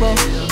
table.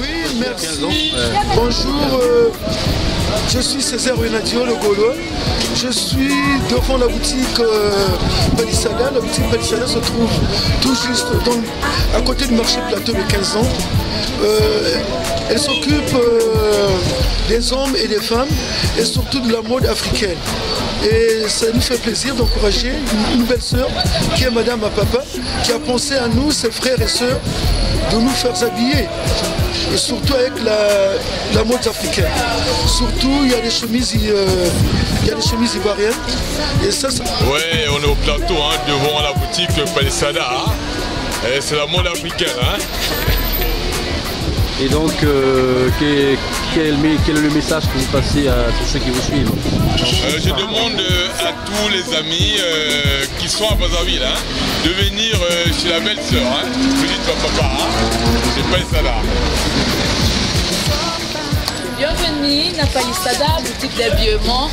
Oui, merci. Bonjour, euh, je suis Césaire Renadio, le Gaulois. Je suis devant la boutique euh, Palissada. La boutique Palissada se trouve tout juste à côté du marché plateau de 15 ans. Euh, elle s'occupe euh, des hommes et des femmes et surtout de la mode africaine. Et ça nous fait plaisir d'encourager une, belle sœur qui est Madame à Papa, qui a pensé à nous, ses frères et sœurs, de nous faire habiller. Et surtout avec la, mode africaine. Surtout, il y a des chemises, euh, il y a des chemises ivoiriennes. Et Ouais, on est au plateau, hein, devant la boutique Palissada. hein. C'est la mode africaine. Hein. Et donc, euh, quel, quel est le message que vous passez à tous ceux qui vous suivent Euh, je demande euh, à tous les amis euh, qui sont à Brazzaville hein, de venir euh, chez la belle sœur, hein, Brigitte Papa, hein, c'est Palissada. bienvenue na palisada boutique d'habillement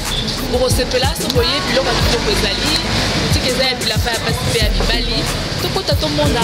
bokosepela sokoye biloko ya kitoko ezali boutique eza ya bilamba ya basi mpe ya mibali tokota tomona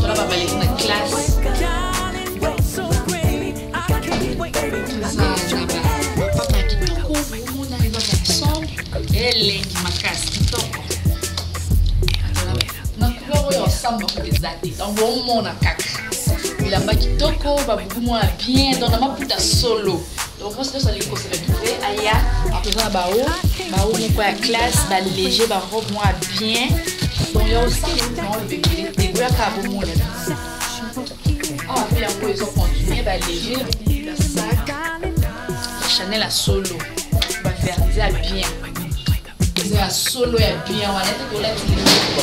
tona babaleki na classe papa ya kitoko omona eza ensemble elengi makasi kitoko na couleur oyo ensemble bakoko eza te donc omona kaka bilamba kitoko babubu mwana bien donc na maputa solo donc mwasi nyonso alingi koseka trouve aya toza na bao bao moko ya classe baléger barobe mwa bien Então eu sinto nove que ligo e acabo mulher. Ó, minha coisa, o pontinho da ligeira, da saca. Chanel a solo, va faire a bien. C'est à solo et à bien, on a été collé à tout le monde.